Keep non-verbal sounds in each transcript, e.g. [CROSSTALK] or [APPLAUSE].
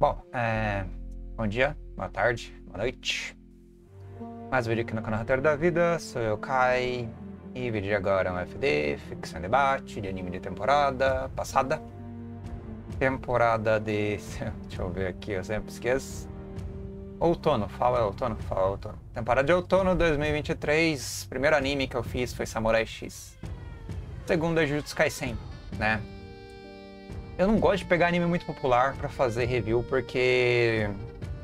Bom, é... bom dia, boa tarde, boa noite. Mais um vídeo aqui no canal Roteiro da Vida, sou eu, Kai. E vídeo de agora é um FD, ficção debate, de anime de temporada passada. Temporada de... [LAUGHS] deixa eu ver aqui, eu sempre esqueço. Outono, fala outono, fala outono. Temporada de outono 2023, primeiro anime que eu fiz foi Samurai X. Segundo é Jujutsu Kaisen, né? Eu não gosto de pegar anime muito popular para fazer review porque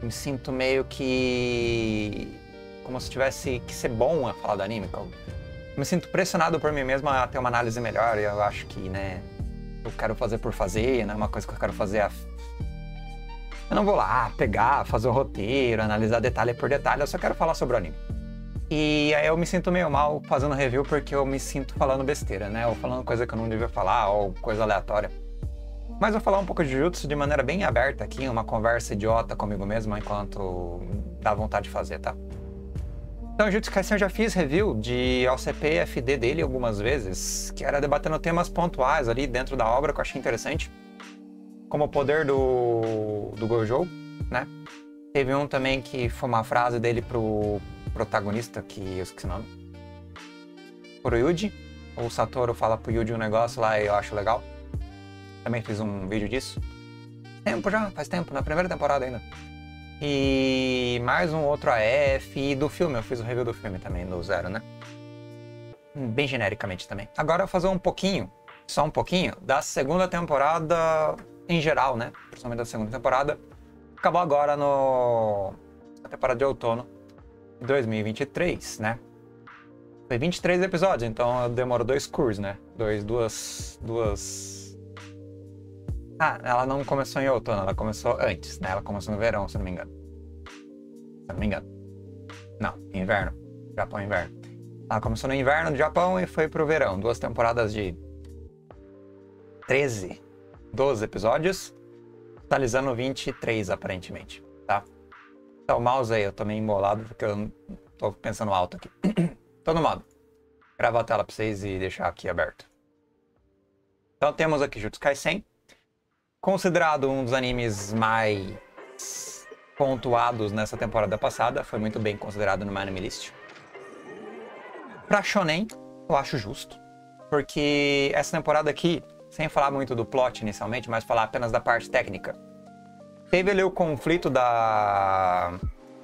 me sinto meio que como se tivesse que ser bom a falar do anime. Me sinto pressionado por mim mesmo a ter uma análise melhor e eu acho que, né, eu quero fazer por fazer, não é uma coisa que eu quero fazer a eu não vou lá pegar, fazer o roteiro, analisar detalhe por detalhe, eu só quero falar sobre o anime. E aí eu me sinto meio mal fazendo review porque eu me sinto falando besteira, né? Ou falando coisa que eu não devia falar, ou coisa aleatória. Mas vou falar um pouco de Jujutsu de maneira bem aberta aqui, uma conversa idiota comigo mesmo, enquanto dá vontade de fazer, tá? Então, Jujutsu Kaisen eu já fiz review de OCP e FD dele algumas vezes, que era debatendo temas pontuais ali dentro da obra que eu achei interessante como o poder do, do Gojo, né? Teve um também que foi uma frase dele pro protagonista, que eu esqueci o nome. Pro Yuji. O Satoru fala pro Yuji um negócio lá e eu acho legal. Também fiz um vídeo disso. Tempo já, faz tempo, na primeira temporada ainda. E mais um outro AF e do filme, eu fiz um review do filme também, do Zero, né? Bem genericamente também. Agora eu vou fazer um pouquinho, só um pouquinho, da segunda temporada em geral, né? Principalmente da segunda temporada. Acabou agora no na temporada de outono de 2023, né? Foi 23 episódios, então demorou dois cursos, né? Dois, duas, duas... Ah, ela não começou em outono, ela começou antes, né? Ela começou no verão, se não me engano. Se não me engano. Não, inverno. Japão inverno. Ela começou no inverno do Japão e foi pro verão. Duas temporadas de 13 12 episódios, totalizando 23 aparentemente, tá? Então, o mouse aí, eu tô meio embolado porque eu tô pensando alto aqui. tô no modo. Gravar a tela pra vocês e deixar aqui aberto. Então temos aqui Jutsu Kaisen, considerado um dos animes mais pontuados nessa temporada passada, foi muito bem considerado no Anime List. Pra Shonen, eu acho justo, porque essa temporada aqui sem falar muito do plot inicialmente, mas falar apenas da parte técnica. Teve ali o conflito da.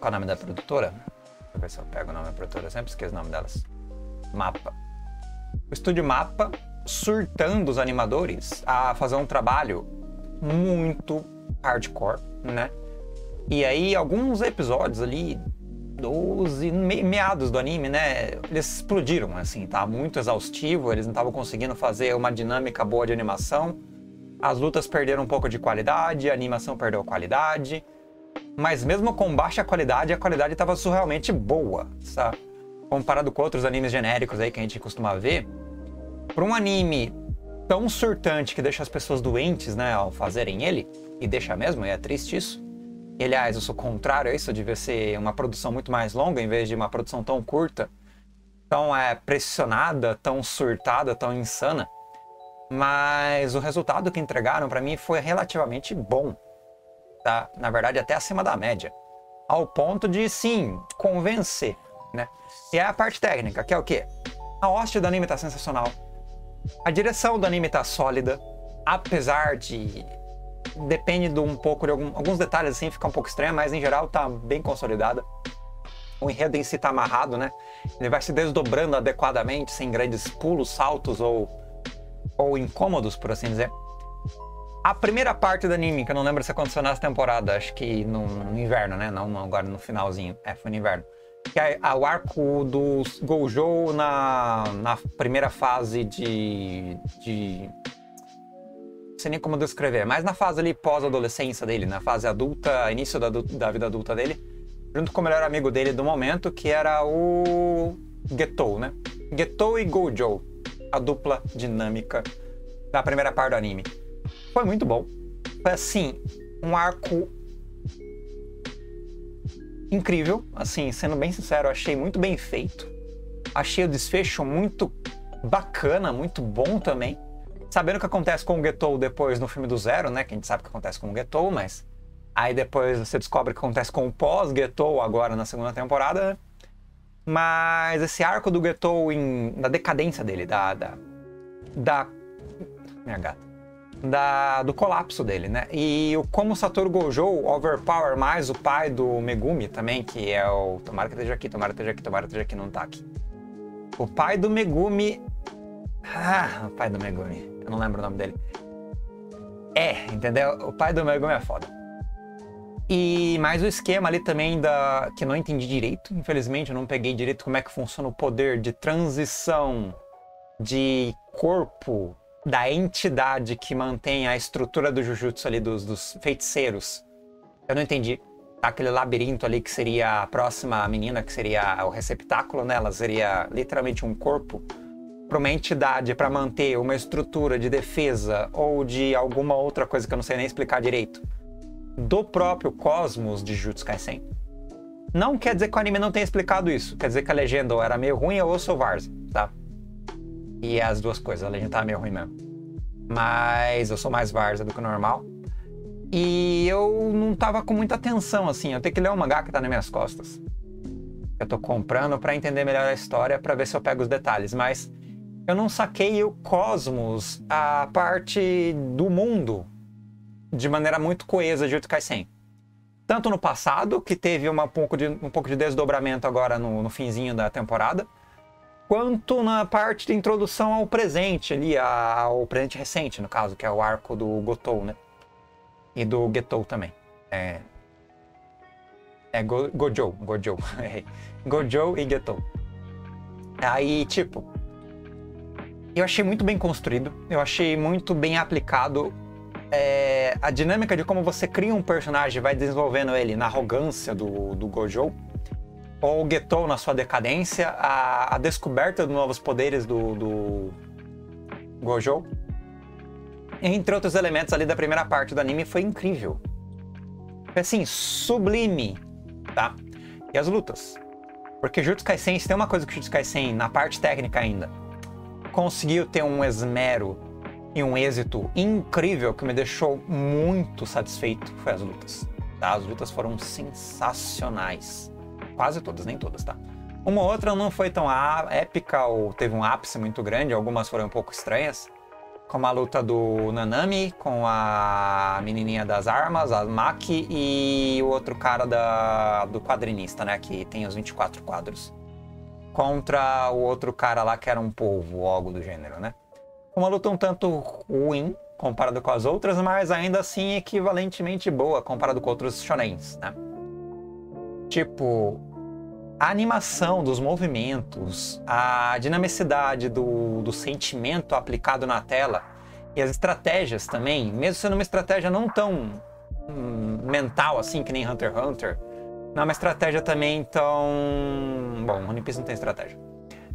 Qual é o nome da produtora? Deixa eu ver se eu pego o nome da produtora, eu sempre esqueço o nome delas. Mapa. O estúdio Mapa surtando os animadores a fazer um trabalho muito hardcore, né? E aí, alguns episódios ali 12, meados do anime, né? Eles explodiram, assim, tá muito exaustivo, eles não estavam conseguindo fazer uma dinâmica boa de animação. As lutas perderam um pouco de qualidade, a animação perdeu qualidade. Mas mesmo com baixa qualidade, a qualidade estava surrealmente boa, sabe? Comparado com outros animes genéricos aí que a gente costuma ver. Para um anime tão surtante que deixa as pessoas doentes, né, ao fazerem ele, e deixa mesmo, e é triste isso e, aliás, eu sou contrário a isso, devia ser uma produção muito mais longa em vez de uma produção tão curta, tão é, pressionada, tão surtada, tão insana. Mas o resultado que entregaram para mim foi relativamente bom, tá? Na verdade, até acima da média, ao ponto de sim convencer, né? E é a parte técnica, que é o quê? A hoste do anime tá sensacional. A direção do anime tá sólida, apesar de depende de um pouco de algum, alguns detalhes assim, fica um pouco estranho, mas em geral tá bem consolidada. O enredo em si tá amarrado, né? Ele vai se desdobrando adequadamente, sem grandes pulos, saltos ou, ou incômodos, por assim dizer. A primeira parte do anime, que eu não lembro se aconteceu nessa temporada, acho que no, no inverno, né? Não, não, agora no finalzinho. É, foi no inverno. Que é o arco do Gojo na, na primeira fase de, de sei nem como descrever, mas na fase ali pós-adolescência dele, na fase adulta, início da, da vida adulta dele, junto com o melhor amigo dele do momento, que era o Getou, né? Getou e Gojo, a dupla dinâmica da primeira parte do anime. Foi muito bom. Foi assim, um arco incrível, assim, sendo bem sincero, achei muito bem feito. Achei o desfecho muito bacana, muito bom também sabendo o que acontece com o Getou depois no filme do Zero, né? Que a gente sabe o que acontece com o Getou, mas Aí depois você descobre o que acontece com o pós-Getou agora na segunda temporada. Mas esse arco do Getou em, da decadência dele, da, da, da minha gata, da, do colapso dele, né? E como o Satoru Gojo overpower mais o pai do Megumi também, que é o tomara que esteja aqui, tomara que esteja aqui, tomara que esteja aqui, não tá aqui. O pai do Megumi, ah, o pai do Megumi, eu não lembro o nome dele. É, entendeu? O pai do Megumi é foda. E mais o esquema ali também da que eu não entendi direito, infelizmente eu não peguei direito como é que funciona o poder de transição de corpo da entidade que mantém a estrutura do Jujutsu ali dos, dos feiticeiros. Eu não entendi. Tá aquele labirinto ali que seria a próxima menina, que seria o receptáculo, né? Ela seria literalmente um corpo para uma entidade para manter uma estrutura de defesa ou de alguma outra coisa que eu não sei nem explicar direito do próprio cosmos de Jujutsu Kaisen. Não quer dizer que o anime não tenha explicado isso, quer dizer que a legenda ou era meio ruim ou sou Varsa, tá? E as duas coisas, a legenda tava meio ruim mesmo. Mas eu sou mais Varsa do que o normal. E eu não tava com muita atenção, assim. Eu tenho que ler o mangá que tá nas minhas costas. Eu tô comprando para entender melhor a história, para ver se eu pego os detalhes. Mas eu não saquei o cosmos, a parte do mundo, de maneira muito coesa de Jujutsu Kaisen. Tanto no passado, que teve uma, um, pouco de, um pouco de desdobramento agora no, no finzinho da temporada, quanto na parte de introdução ao presente ali, ao presente recente, no caso, que é o arco do Gotou, né? E do Getou também. É, é Go, Gojo, Gojo, [LAUGHS] Gojo e Getou. Aí, tipo, eu achei muito bem construído, eu achei muito bem aplicado é, a dinâmica de como você cria um personagem vai desenvolvendo ele na arrogância do, do Gojo, ou o Getou na sua decadência, a, a descoberta dos novos poderes do, do Gojo, entre outros elementos ali da primeira parte do anime, foi incrível. Foi assim, sublime, tá? E as lutas. Porque Jutsu Kaisen, se tem uma coisa que Jutsu Kaisen, na parte técnica ainda, conseguiu ter um esmero e um êxito incrível que me deixou muito satisfeito foi as lutas. Tá? As lutas foram sensacionais. Quase todas, nem todas, tá? Uma outra não foi tão épica ou teve um ápice muito grande, algumas foram um pouco estranhas, como a luta do Nanami com a menininha das armas, a Maki, e o outro cara da, do quadrinista, né, que tem os 24 quadros contra o outro cara lá que era um povo, algo do gênero, né? Uma luta um tanto ruim comparado com as outras, mas ainda assim equivalentemente boa comparado com outros shonens, né? Tipo, a animação dos movimentos, a dinamicidade do, do sentimento aplicado na tela e as estratégias também, mesmo sendo uma estratégia não tão hum, mental assim que nem Hunter x Hunter, não é uma estratégia também tão. Bom, One Piece não tem estratégia.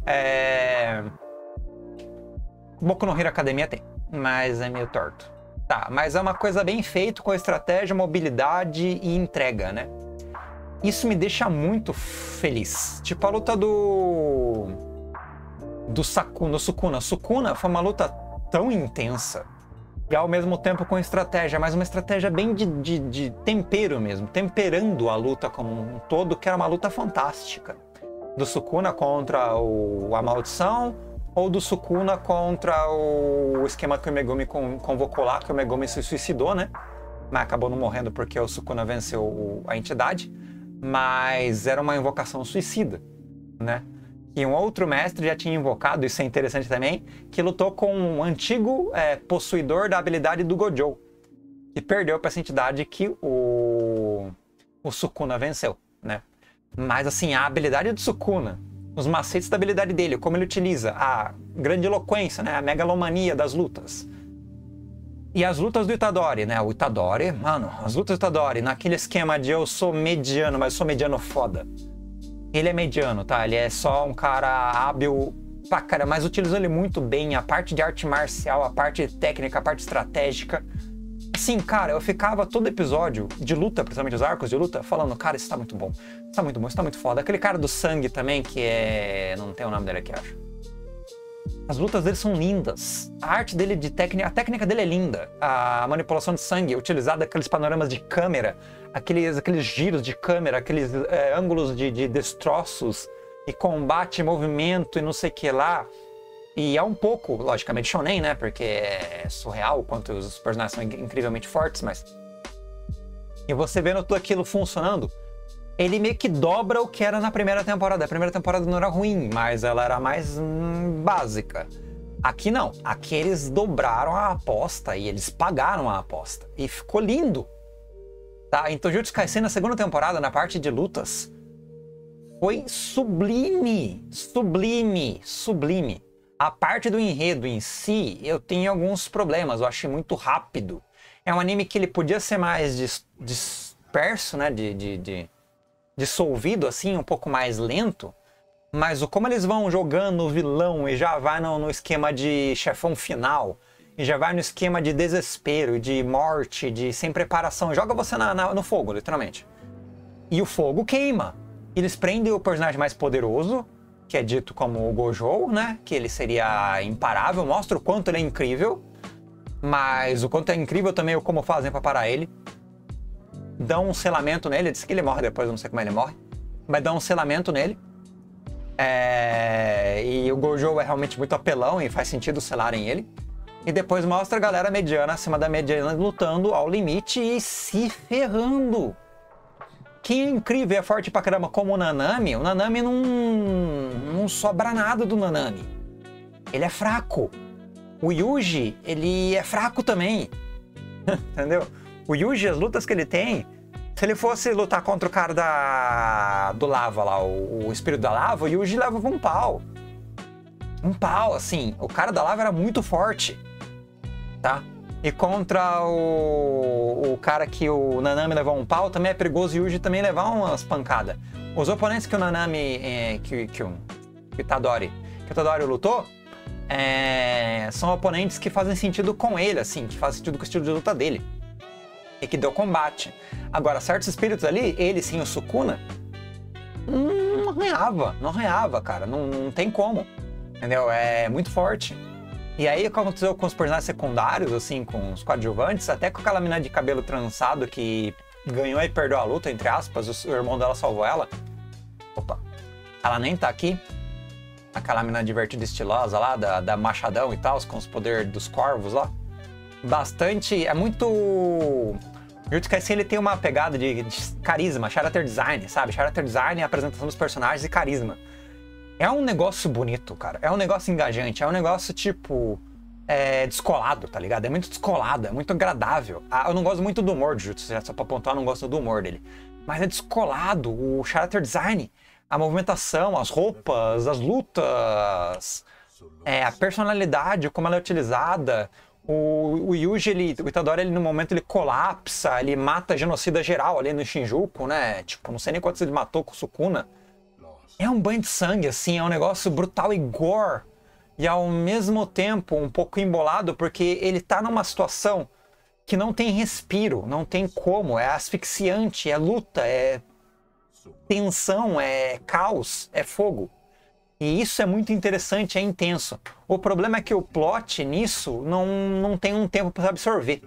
É. Boku no Hero Academia tem, mas é meio torto. Tá, mas é uma coisa bem feita com estratégia, mobilidade e entrega, né? Isso me deixa muito feliz. Tipo a luta do. Do Sakuna, Sukuna. Sukuna foi uma luta tão intensa e ao mesmo tempo com estratégia, mas uma estratégia bem de, de, de, tempero mesmo, temperando a luta como um todo, que era uma luta fantástica. Do Sukuna contra o, a Maldição, ou do Sukuna contra o esquema que o Megumi convocou lá, que o Megumi se suicidou, né? Mas acabou não morrendo porque o Sukuna venceu a entidade. Mas era uma invocação suicida, né? que um outro mestre já tinha invocado, isso é interessante também, que lutou com um antigo é, possuidor da habilidade do Gojo, que perdeu para essa entidade que o, o Sukuna venceu, né? Mas assim, a habilidade do Sukuna, os macetes da habilidade dele, como ele utiliza, a grande eloquência, né? a megalomania das lutas. E as lutas do Itadori, né? O Itadori, mano, as lutas do Itadori, naquele esquema de eu sou mediano, mas eu sou mediano foda ele é mediano, tá? Ele é só um cara hábil pra cara, mas utilizou ele muito bem a parte de arte marcial, a parte técnica, a parte estratégica. Assim, cara, eu ficava todo episódio de luta, principalmente os arcos de luta, falando, cara, isso tá muito bom. Isso tá muito bom, isso tá muito foda. Aquele cara do sangue também, que é. Não tem o nome dele aqui, acho. As lutas dele são lindas. A arte dele de técnica, a técnica dele é linda. A manipulação de sangue, utilizada aqueles panoramas de câmera, aqueles, aqueles giros de câmera, aqueles é, ângulos de, de destroços e combate, movimento e não sei o que lá. E é um pouco, logicamente, shonen, né? Porque é surreal o quanto os personagens são incrivelmente fortes, mas. E você vendo tudo aquilo funcionando, ele meio que dobra o que era na primeira temporada. A primeira temporada não era ruim, mas ela era mais hum, básica. Aqui não. Aqui eles dobraram a aposta e eles pagaram a aposta. E ficou lindo. Tá? Então Jujutsu Kaisen na segunda temporada, na parte de lutas, foi sublime, sublime, sublime. A parte do enredo em si, eu tenho alguns problemas. Eu achei muito rápido. É um anime que ele podia ser mais disperso, né? de, de, de dissolvido assim, um pouco mais lento, mas o como eles vão jogando o vilão e já vai no, no esquema de chefão final, e já vai no esquema de desespero, de morte, de sem preparação, joga você na, na, no fogo, literalmente. E o fogo queima. Eles prendem o personagem mais poderoso, que é dito como o Gojo, né? Que ele seria imparável, mostra o quanto ele é incrível, mas o quanto é incrível também o como fazem para parar ele dão um selamento nele. Diz que ele morre depois, não sei como ele morre. Mas dão um selamento nele. É... E o Gojo é realmente muito apelão e faz sentido selarem ele. E depois mostra a galera mediana acima da mediana lutando ao limite e se ferrando. Que incrível, é forte pra caramba como o Nanami. O Nanami não, não sobra nada do Nanami. Ele é fraco. O Yuji, ele é fraco também. [LAUGHS] Entendeu? O Yuji, as lutas que ele tem, se ele fosse lutar contra o cara da, do lava lá, o, o espírito da lava, o Yuji levava um pau. Um pau, assim. O cara da lava era muito forte, tá? E contra o, o cara que o Nanami levou um pau, também é perigoso o Yuji também levar umas pancadas. Os oponentes que o Nanami, é, que, que, o, que o Tadori, que o Tadori lutou, é, são oponentes que fazem sentido com ele, assim, que fazem sentido com o estilo de luta dele e que deu combate. Agora, certos espíritos ali, ele sem o Sukuna, não arranhava, não arranhava, cara, não, não tem como, entendeu? É muito forte. E aí, o que aconteceu com os personagens secundários, assim, com os coadjuvantes, até com aquela menina de cabelo trançado que ganhou e perdeu a luta, entre aspas, o irmão dela salvou ela. Opa, ela nem tá aqui. Aquela menina divertida estilosa lá, da, da Machadão e tal, com os poderes dos corvos lá bastante. É muito. Jujutsu Kaisen ele tem uma pegada de, de, carisma, character design, sabe? Character design, apresentação dos personagens e carisma. É um negócio bonito, cara. É um negócio engajante. É um negócio tipo. É, descolado, tá ligado? É muito descolado, é muito agradável. Ah, eu não gosto muito do humor de Jujutsu, só pra apontar, eu não gosto do humor dele. Mas é descolado, o character design, a movimentação, as roupas, as lutas, é, a personalidade, como ela é utilizada, o, o Yuji, ele, o Itadori, ele no momento ele colapsa, ele mata genocida geral ali no Shinjuku, né? Tipo, não sei nem quantos ele matou com o Sukuna. É um banho de sangue, assim, é um negócio brutal e gore. E ao mesmo tempo um pouco embolado, porque ele tá numa situação que não tem respiro, não tem como, é asfixiante, é luta, é tensão, é caos, é fogo. E isso é muito interessante, é intenso. O problema é que o plot nisso não, não tem um tempo para absorver.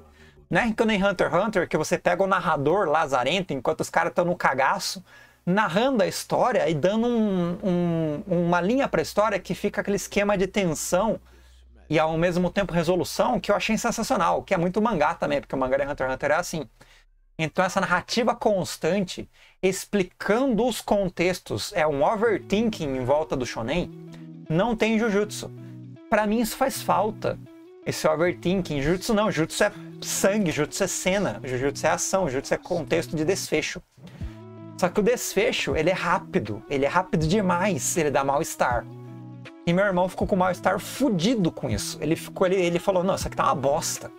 Não é que nem Hunter x Hunter, que você pega o narrador lazarento enquanto os caras estão no cagaço, narrando a história e dando um, um, uma linha para a história que fica aquele esquema de tensão e ao mesmo tempo resolução que eu achei sensacional, que é muito mangá também, porque o mangá de Hunter x Hunter é assim. Então essa narrativa constante explicando os contextos, é um overthinking em volta do shonen, não tem Jujutsu. Para mim isso faz falta. Esse overthinking, Jujutsu não, Jujutsu é sangue, Jujutsu é cena, Jujutsu é ação, Jujutsu é contexto de desfecho. Só que o desfecho, ele é rápido, ele é rápido demais, ele dá mal-estar. E meu irmão ficou com mal-estar fudido com isso. Ele ficou, ele, ele falou, não, isso aqui tá uma bosta.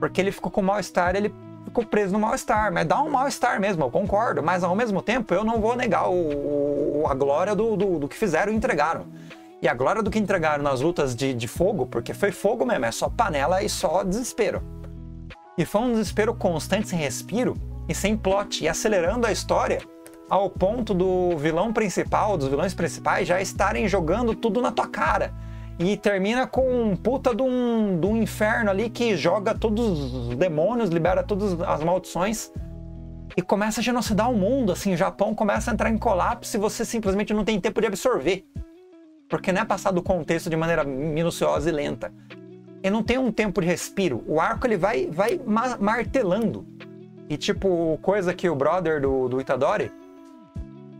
Porque ele ficou com mal-estar, ele ficou preso no mal-estar. Mas dá um mal-estar mesmo, eu concordo. Mas ao mesmo tempo, eu não vou negar o, o, a glória do, do, do, que fizeram e entregaram. E a glória do que entregaram nas lutas de, de fogo, porque foi fogo mesmo, é só panela e só desespero. E foi um desespero constante, sem respiro e sem plot, e acelerando a história ao ponto do vilão principal, dos vilões principais, já estarem jogando tudo na tua cara. E termina com um puta de um, de um inferno ali que joga todos os demônios, libera todas as maldições e começa a genocidar o mundo. Assim, o Japão começa a entrar em colapso e você simplesmente não tem tempo de absorver. Porque não é passado o contexto de maneira minuciosa e lenta. E não tem um tempo de respiro. O arco ele vai, vai martelando. E tipo, coisa que o brother do, do Itadori,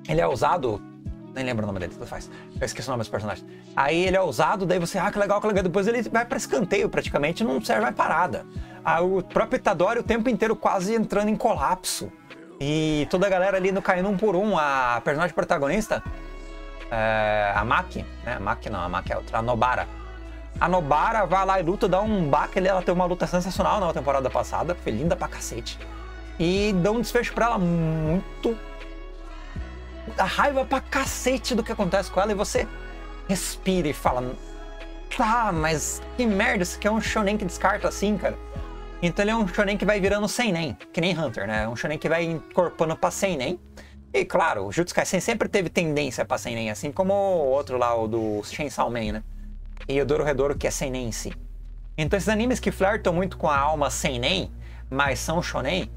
ele é usado nem lembro o nome dele, tudo faz. Eu esqueci o nome dos personagens. Aí ele é usado, daí você, ah, que legal, que legal. Depois ele vai para escanteio praticamente, não serve mais parada. O próprio Itadori o tempo inteiro quase entrando em colapso. E toda a galera ali no caindo um por um. A personagem protagonista, é, a Maki, né? A Maki não, a Maki é outra, a Nobara. A Nobara vai lá e luta, dá um baque ali. Ela tem uma luta sensacional na temporada passada, foi linda pra cacete. E dá um desfecho pra ela muito dá raiva pra cacete do que acontece com ela e você respira e fala: Tá, mas que merda, isso aqui é um shonen que descarta assim, cara. Então ele é um shonen que vai virando seinen, que nem Hunter, né? É um shonen que vai incorporando pra seinen. E claro, o Jutsu Kaisen sempre teve tendência pra seinen, assim como o outro lá, o do Chainsaw Man, né? E o Dororedoro, que é seinen em si. Então esses animes que flertam muito com a alma seinen, mas são shonen,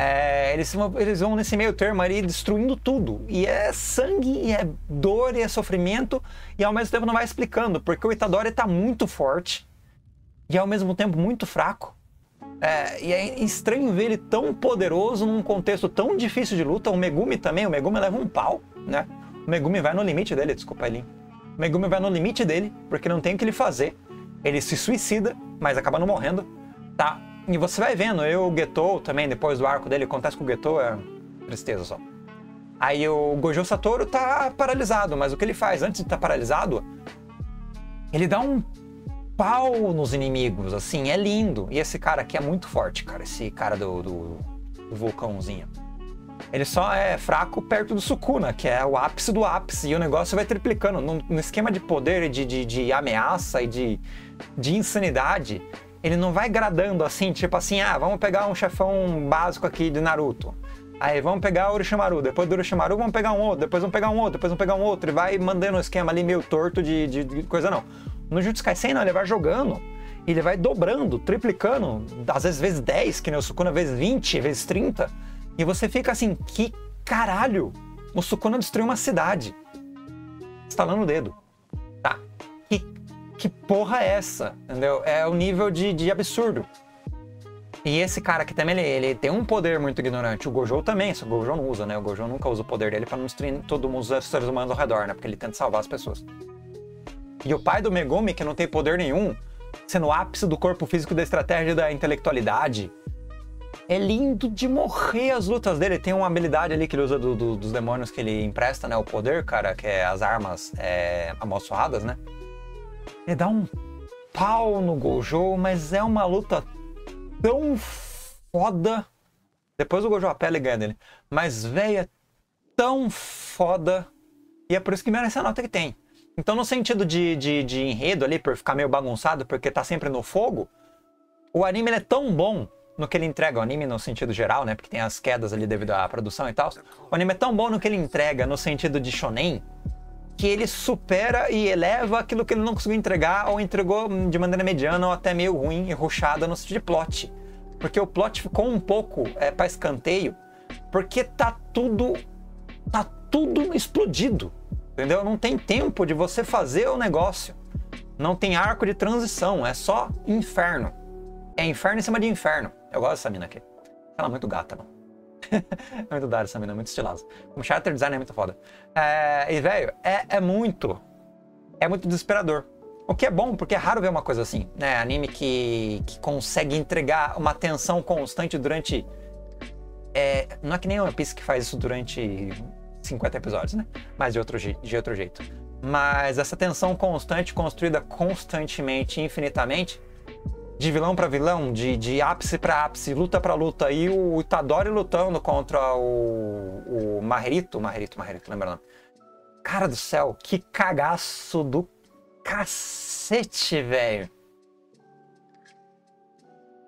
é, eles, eles vão nesse meio termo ali destruindo tudo. E é sangue, e é dor, e é sofrimento, e ao mesmo tempo não vai explicando, porque o Itadori está muito forte e ao mesmo tempo muito fraco. É, e é estranho ver ele tão poderoso num contexto tão difícil de luta. O Megumi também, o Megumi leva um pau, né? O Megumi vai no limite dele, desculpa, Elin. O Megumi vai no limite dele, porque não tem o que ele fazer. Ele se suicida, mas acaba não morrendo, tá? E você vai vendo, eu, o Getou também, depois do arco dele, acontece com o Getou, é tristeza só. Aí o Gojo Satoru tá paralisado, mas o que ele faz antes de estar tá paralisado, ele dá um pau nos inimigos, assim, é lindo. E esse cara aqui é muito forte, cara, esse cara do, do, do vulcãozinho. Ele só é fraco perto do Sukuna, que é o ápice do ápice, e o negócio vai triplicando. No, no esquema de poder, de, de, de ameaça e de, de insanidade, ele não vai gradando assim, tipo assim, ah, vamos pegar um chefão básico aqui de Naruto. Aí vamos pegar o Orochimaru, depois do Orochimaru vamos pegar um outro, depois vamos pegar um outro, depois vamos pegar um outro, e vai mandando um esquema ali meio torto de, de, de coisa não. No Jutsu Kaisen não, ele vai jogando, ele vai dobrando, triplicando, às vezes vezes 10, que nem o Sukuna, vezes 20, vezes 30, e você fica assim, que caralho, o Sukuna destruiu uma cidade. Estalando o dedo. Que porra é essa? Entendeu? É o nível de, de absurdo. E esse cara aqui também, ele, ele, tem um poder muito ignorante. O Gojo também, só o Gojo não usa, né? O Gojo nunca usa o poder dele para não destruir todo mundo, os seres humanos ao redor, né? Porque ele tenta salvar as pessoas. E o pai do Megumi, que não tem poder nenhum, sendo o ápice do corpo físico, da estratégia da intelectualidade. É lindo de morrer as lutas dele. Tem uma habilidade ali que ele usa do, do, dos demônios que ele empresta, né? O poder, cara, que é as armas é, amaldiçoadas, né? Ele dá um pau no Gojo, mas é uma luta tão foda. Depois o Gojo apela e ganha dele. Mas, é tão foda. E é por isso que merece a nota que tem. Então, no sentido de, de, de enredo ali, por ficar meio bagunçado, porque tá sempre no fogo, o anime é tão bom no que ele entrega. O anime no sentido geral, né? Porque tem as quedas ali devido à produção e tal. O anime é tão bom no que ele entrega no sentido de shonen, que ele supera e eleva aquilo que ele não conseguiu entregar ou entregou de maneira mediana ou até meio ruim e ruchada no sentido de plot. Porque o plot ficou um pouco é, para escanteio, porque tá tudo tá tudo explodido. Entendeu? Não tem tempo de você fazer o negócio. Não tem arco de transição, é só inferno. É inferno em cima de inferno. Eu gosto dessa mina aqui. Ela é muito gata, não. É [LAUGHS] muito da essa mina, é muito estilosa. O character design é muito foda. É, e, velho, é, é muito. É muito desesperador. O que é bom, porque é raro ver uma coisa assim, né? Anime que, que consegue entregar uma tensão constante durante. É, não é que nem One Piece que faz isso durante 50 episódios, né? Mas de outro, de outro jeito. Mas essa tensão constante, construída constantemente, infinitamente, de vilão para vilão, de, de ápice para ápice, luta para luta, e o Itadori lutando contra o, o Marrito, Marrito, Marrito, lembra não? Cara do céu, que cagaço do cacete, velho.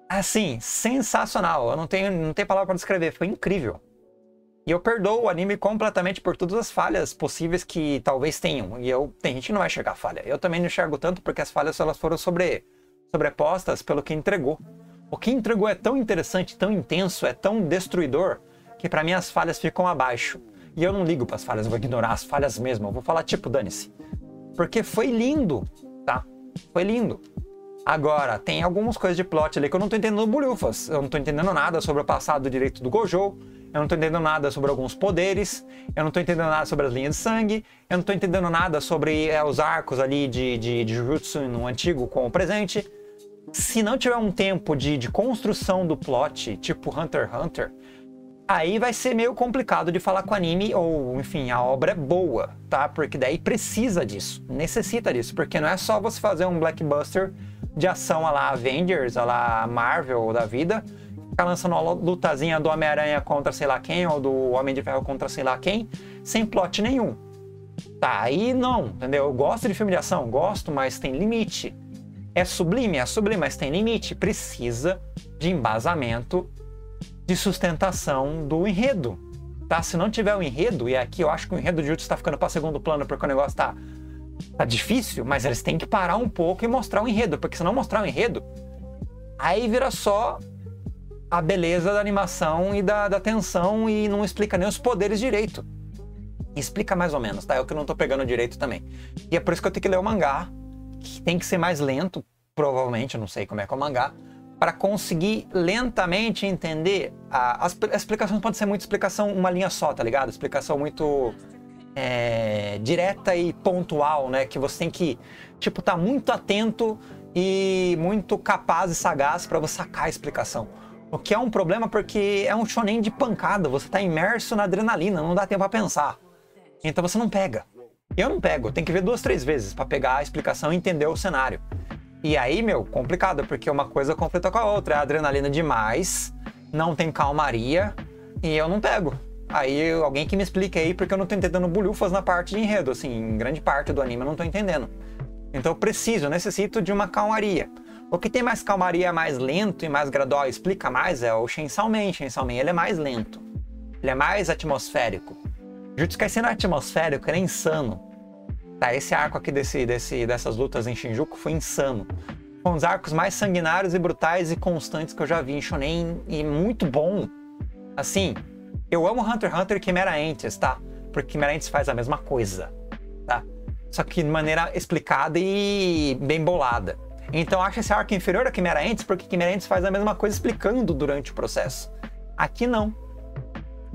Assim, sensacional. Eu não tenho, não tenho palavra para descrever. Foi incrível. E eu perdoo o anime completamente por todas as falhas possíveis que talvez tenham. E eu tem gente que não vai enxergar falha. Eu também não enxergo tanto porque as falhas elas foram sobre, sobrepostas pelo que entregou. O que entregou é tão interessante, tão intenso, é tão destruidor que para mim as falhas ficam abaixo. E eu não ligo para as falhas, vou ignorar as falhas mesmo. Eu vou falar tipo, dane-se. Porque foi lindo, tá? Foi lindo. Agora, tem algumas coisas de plot ali que eu não tô entendendo bulhufas. Eu não tô entendendo nada sobre o passado direito do Gojo. Eu não tô entendendo nada sobre alguns poderes. Eu não tô entendendo nada sobre as linhas de sangue. Eu não tô entendendo nada sobre é, os arcos ali de, de, de Jujutsu no antigo com o presente. Se não tiver um tempo de, de construção do plot, tipo Hunter x Hunter, aí vai ser meio complicado de falar com anime, ou enfim, a obra é boa, tá? Porque daí precisa disso, necessita disso, porque não é só você fazer um blockbuster de ação a lá Avengers, a lá Marvel da vida, ficar lançando uma lutazinha do Homem-Aranha contra sei lá quem, ou do Homem de Ferro contra sei lá quem, sem plot nenhum. Tá, aí não, entendeu? Eu gosto de filme de ação, gosto, mas tem limite. É sublime, é sublime, mas tem limite. Precisa de embasamento de sustentação do enredo. Tá? Se não tiver o enredo, e aqui eu acho que o enredo de Jutsu está ficando para segundo plano porque o negócio tá, tá difícil, mas eles têm que parar um pouco e mostrar o enredo, porque se não mostrar o enredo, aí vira só a beleza da animação e da, da tensão e não explica nem os poderes direito. Explica mais ou menos, tá? É o que eu não tô pegando direito também. E é por isso que eu tenho que ler o mangá, que tem que ser mais lento, provavelmente, não sei como é que é o mangá, para conseguir lentamente entender. A, as, as, explicações podem ser muito explicação uma linha só, tá ligado? Explicação muito é, direta e pontual, né? Que você tem que, tipo, tá muito atento e muito capaz e sagaz para você sacar a explicação. O que é um problema porque é um shonen de pancada, você tá imerso na adrenalina, não dá tempo para pensar. Então você não pega. Eu não pego, tem que ver duas, três vezes para pegar a explicação e entender o cenário. E aí, meu, complicado, porque uma coisa conflita com a outra. É adrenalina demais, não tem calmaria e eu não pego. Aí alguém que me explique aí, porque eu não tô entendendo bulhufas na parte de enredo, assim, em grande parte do anime eu não tô entendendo. Então eu preciso, eu necessito de uma calmaria. O que tem mais calmaria, mais lento e mais gradual, explica mais, é o. Chainsaw Man, ele é mais lento. Ele é mais atmosférico. Jutsu Kaisen é atmosférico, ele é insano. Tá, esse arco aqui desse, desse, dessas lutas em Shinjuku foi insano. Foi um dos arcos mais sanguinários e brutais e constantes que eu já vi em Shonen e muito bom. Assim, eu amo Hunter x Hunter e Chimera Ants, tá? Porque Chimera Ants faz a mesma coisa, tá? Só que de maneira explicada e bem bolada. Então acho esse arco inferior a Chimera Ants porque Chimera Ants faz a mesma coisa explicando durante o processo. Aqui não.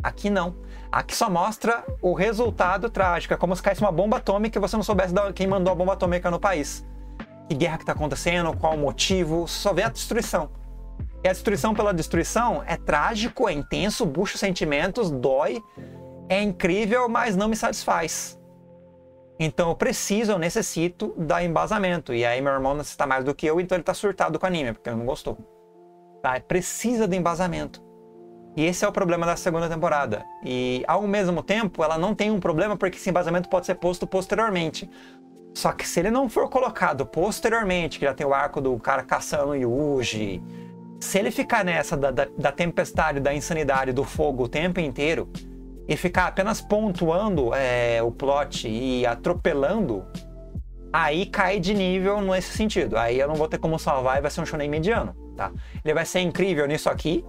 Aqui não. Aqui só mostra o resultado trágico. É como se caísse uma bomba atômica e você não soubesse quem mandou a bomba atômica no país. Que guerra que está acontecendo, qual o motivo, só vê a destruição. E a destruição pela destruição é trágico, é intenso, bucha sentimentos, dói, é incrível, mas não me satisfaz. Então eu preciso, eu necessito dar embasamento. E aí meu irmão necessita mais do que eu, então ele está surtado com anime, porque ele não gostou. Tá? Precisa do embasamento. E esse é o problema da segunda temporada. E ao mesmo tempo, ela não tem um problema porque esse embasamento pode ser posto posteriormente. Só que se ele não for colocado posteriormente, que já tem o arco do cara caçando Yuji, se ele ficar nessa da, da, da tempestade, da insanidade, do fogo o tempo inteiro, e ficar apenas pontuando é, o plot e atropelando, aí cai de nível nesse sentido. Aí eu não vou ter como salvar e vai ser um shonen mediano, tá? Ele vai ser incrível nisso aqui,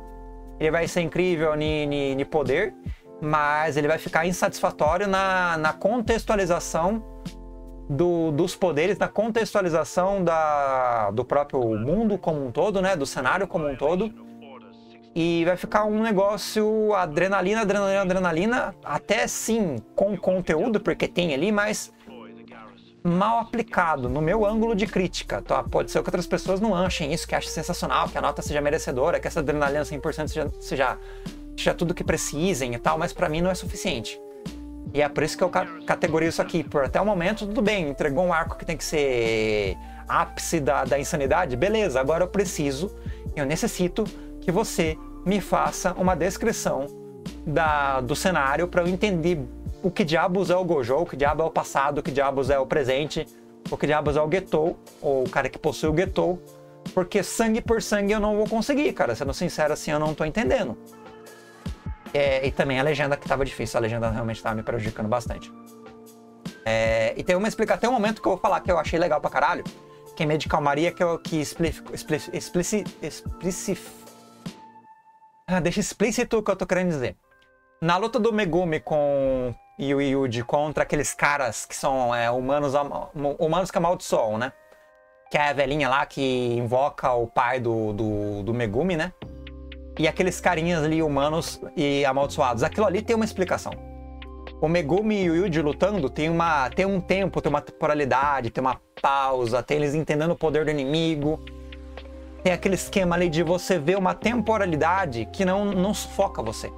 ele vai ser incrível em poder, mas ele vai ficar insatisfatório na, na contextualização do, dos poderes, na contextualização da, do próprio mundo como um todo, né? Do cenário como um todo. E vai ficar um negócio adrenalina, adrenalina, adrenalina, até sim com conteúdo, porque tem ali, mas mal aplicado, no meu ângulo de crítica. Tá? Pode ser que outras pessoas não achem isso, que achem sensacional, que a nota seja merecedora, que essa adrenalina 100% seja, seja, seja tudo que precisem e tal, mas para mim não é suficiente. E é por isso que eu categorizo isso aqui. Por até o momento, tudo bem, entregou um arco que tem que ser ápice da, da insanidade, beleza, agora eu preciso, eu necessito que você me faça uma descrição da, do cenário para eu entender o que diabos é o Gojo, o que diabos é o passado, o que diabos é o presente, o que diabos é o Getou, ou o cara que possui o Getou, porque sangue por sangue eu não vou conseguir, cara. Sendo sincero assim, eu não tô entendendo. É, e também a legenda que tava difícil, a legenda realmente tava me prejudicando bastante. É, e tem uma explicação, tem um momento que eu vou falar que eu achei legal pra caralho, que é meio de calmaria, que, eu, que explico, ah, deixa explícito o que eu tô querendo dizer. Na luta do Megumi com Yu Yuji contra aqueles caras que são é, humanos, humanos que amaldiçoam, né? Que é a velhinha lá que invoca o pai do, do, do Megumi, né? E aqueles carinhas ali humanos e amaldiçoados. Aquilo ali tem uma explicação. O Megumi e o Yuji lutando tem, uma, tem um tempo, tem uma temporalidade, tem uma pausa, tem eles entendendo o poder do inimigo. Tem aquele esquema ali de você ver uma temporalidade que não, não sufoca você.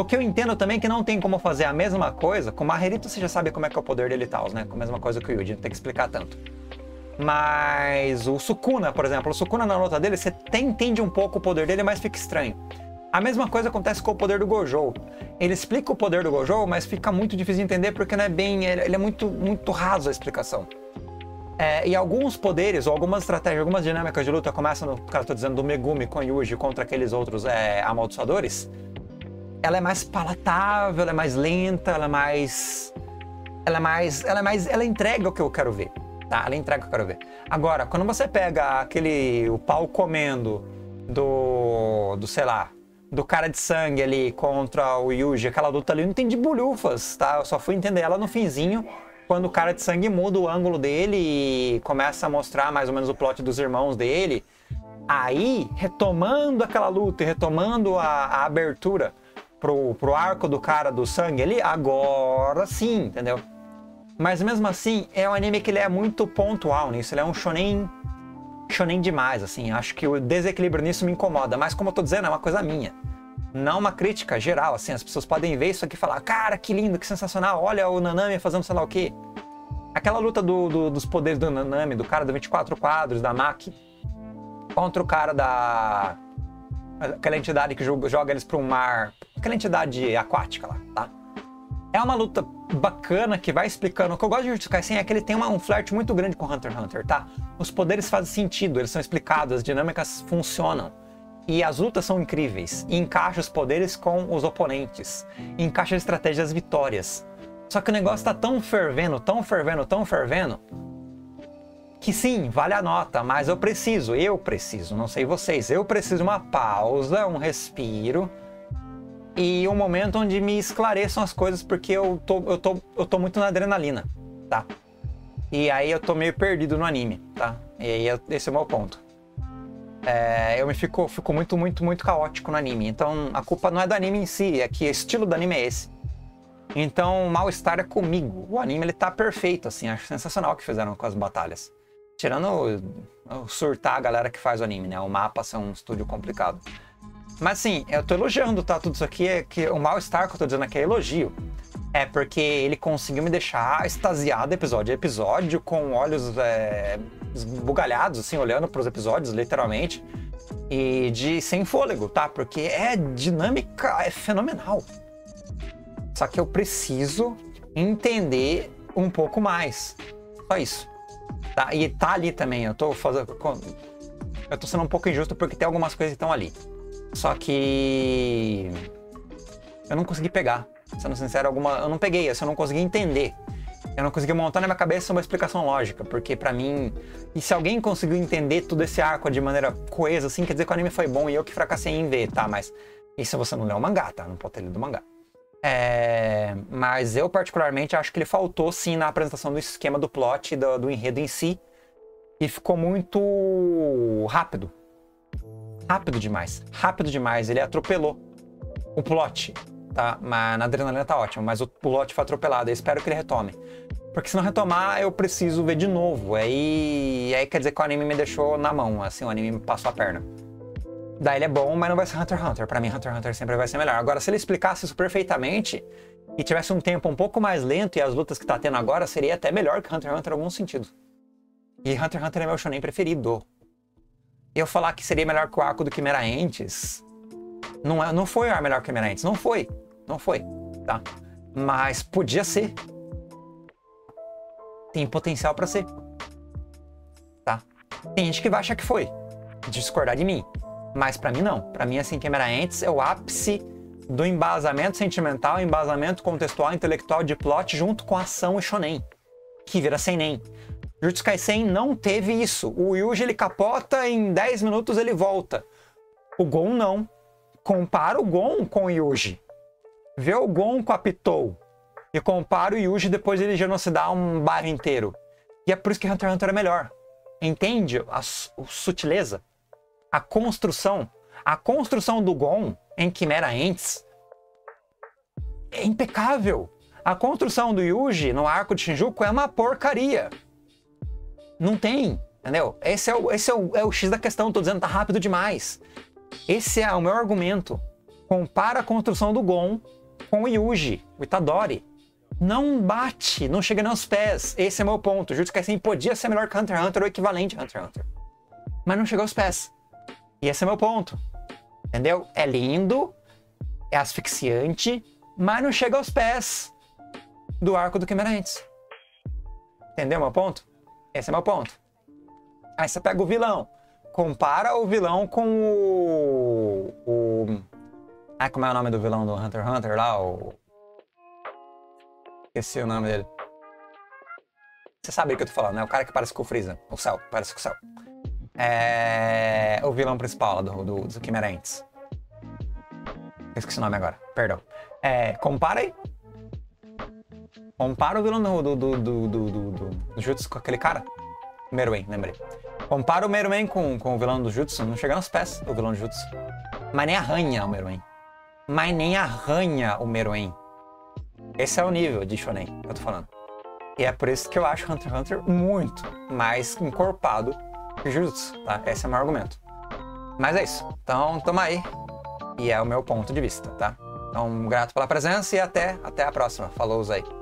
O que eu entendo também é que não tem como fazer a mesma coisa. Com o Marrerito você já sabe como é que é o poder dele e tal, né? Com a mesma coisa que o Yuji, não tem que explicar tanto. Mas o Sukuna, por exemplo, o Sukuna na luta dele, você até entende um pouco o poder dele, mas fica estranho. A mesma coisa acontece com o poder do Gojo. Ele explica o poder do Gojo, mas fica muito difícil de entender porque não é bem. Ele é muito, muito raso a explicação. É, e alguns poderes, ou algumas estratégias, algumas dinâmicas de luta, começam no. Cara, tô dizendo do Megumi com Yuji contra aqueles outros é, amaldiçoadores. Ela é mais palatável, ela é mais lenta, ela é mais. Ela é mais. Ela é mais. Ela entrega o que eu quero ver. Tá? Ela entrega o que eu quero ver. Agora, quando você pega aquele. o pau comendo do. do, sei lá, do cara de sangue ali contra o Yuji, aquela luta ali, não entendi bolhufas, tá? Eu só fui entender ela no finzinho, quando o cara de sangue muda o ângulo dele e começa a mostrar mais ou menos o plot dos irmãos dele. Aí, retomando aquela luta e retomando a, a abertura pro, pro arco do cara do sangue ali, agora sim, entendeu? Mas mesmo assim, é um anime que ele é muito pontual nisso, ele é um shonen shonen demais, assim. Acho que o desequilíbrio nisso me incomoda. Mas como eu tô dizendo, é uma coisa minha. Não uma crítica geral, assim. As pessoas podem ver isso aqui e falar, cara, que lindo, que sensacional. Olha o Nanami fazendo sei lá o quê. Aquela luta do, do, dos poderes do Nanami, do cara do 24 quadros, da Maki, contra o cara da... Aquela entidade que joga, eles para um mar... Aquela entidade aquática lá, tá? É uma luta bacana que vai explicando. O que eu gosto de Jujutsu Kaisen é que ele tem uma, um flerte muito grande com Hunter x Hunter, tá? Os poderes fazem sentido, eles são explicados, as dinâmicas funcionam. E as lutas são incríveis. E encaixa os poderes com os oponentes. E encaixa a estratégia das vitórias. Só que o negócio tá tão fervendo, tão fervendo, tão fervendo, que sim, vale a nota, mas eu preciso, eu preciso, não sei vocês, eu preciso uma pausa, um respiro e um momento onde me esclareçam as coisas, porque eu tô, eu tô, eu tô muito na adrenalina, tá? E aí eu tô meio perdido no anime, tá? E aí esse é o meu ponto. É, eu me fico, fico muito, muito, muito caótico no anime. Então a culpa não é do anime em si, é que o estilo do anime é esse. Então o mal-estar é comigo. O anime ele tá perfeito, assim, acho sensacional o que fizeram com as batalhas. Tirando o, o surtar a galera que faz o anime, né? O mapa ser um estúdio complicado. Mas assim, eu tô elogiando, tá? Tudo isso aqui é que o mal-estar que eu tô dizendo aqui é elogio. É porque ele conseguiu me deixar extasiado episódio a episódio, com olhos é, esbugalhados, assim, olhando pros episódios, literalmente. E de sem fôlego, tá? Porque é dinâmica, é fenomenal. Só que eu preciso entender um pouco mais. Só isso. Tá? E tá ali também, eu tô fazendo. Eu tô sendo um pouco injusto porque tem algumas coisas que estão ali. Só que eu não consegui pegar. Sendo sincero, alguma, eu não peguei, eu não consegui entender. Eu não consegui montar na minha cabeça uma explicação lógica, porque para mim, e se alguém conseguiu entender todo esse arco de maneira coesa, assim, quer dizer que o anime foi bom e eu que fracassei em ver, tá? Mas isso você não leu o mangá, tá? Não pode ter lido o mangá. É, mas eu, particularmente, acho que ele faltou sim na apresentação do esquema do plot, do, do enredo em si. E ficou muito rápido rápido demais. Rápido demais. Ele atropelou o plot, tá? Mas na adrenalina tá ótimo, mas o plot foi atropelado. Eu espero que ele retome. Porque se não retomar, eu preciso ver de novo. Aí, aí quer dizer que o anime me deixou na mão, assim, o anime me passou a perna. Daí ele é bom, mas não vai ser Hunter x Hunter. Pra mim, Hunter x Hunter sempre vai ser melhor. Agora, se ele explicasse isso perfeitamente e tivesse um tempo um pouco mais lento e as lutas que tá tendo agora, seria até melhor que Hunter x Hunter em algum sentido. E Hunter x Hunter é meu shonen preferido eu falar que seria melhor que o arco do Quimera Entes, não, é, não foi melhor que o Quimera Entes. Não foi. Não foi. Tá? Mas podia ser. Tem potencial para ser. Tá? Tem gente que vai achar que foi. Discordar de mim. Mas para mim não. Para mim, assim, Quimera Entes é o ápice do embasamento sentimental, embasamento contextual, intelectual de plot junto com ação e shonen, que vira seinen. Jujutsu Kaisen não teve isso. O Yuji ele capota em 10 minutos ele volta. O Gon não. Compara o Gon com o Yuji. Vê o Gon com a Pitou. E compara o Yuji depois ele genocidar um bairro inteiro. E é por isso que Hunter x Hunter é melhor. Entende a, a sutileza? A construção. A construção do Gon em Quimera Ents é impecável. A construção do Yuji no arco de Shinjuku é uma porcaria. Não tem, entendeu? Esse é o, esse é o, é o X da questão, tô dizendo, tá rápido demais. Esse é o meu argumento. Compara a construção do Gon com o Yuji, o Itadori. Não bate, não chega nem aos pés. Esse é meu ponto. Jutsu Kaisen podia ser melhor que Hunter x Hunter ou equivalente a Hunter x Hunter. Mas não chegou aos pés. E esse é meu ponto. Entendeu? É lindo, é asfixiante, mas não chega aos pés do arco do Quimerentes. Entendeu meu ponto? Esse é meu ponto. Aí você pega o vilão. Compara o vilão com o. o ah, como é o nome do vilão do Hunter x Hunter lá? O. Esqueci o nome dele. Você sabe o que eu tô falando, né? O cara que parece com o Freeza. O céu, parece com o céu. É... O vilão principal do, do, do Quimerentes. Esqueci o nome agora, perdão. É, compara aí. Compara o vilão do, do, do, do, do, Jutsu com aquele cara. Meruem, lembrei. Compara o Meruem com, com o vilão do Jutsu. Não chega nos pés do vilão do Jutsu. Mas nem arranha o Meruem. Mas nem arranha o Meruem. Esse é o nível de Shonen que eu tô falando. E é por isso que eu acho Hunter x Hunter muito mais encorpado Jujutsu, tá? Esse é o meu argumento. Mas é isso. Então, toma aí. E é o meu ponto de vista, tá? Então, grato pela presença e até, até a próxima. Falou aí.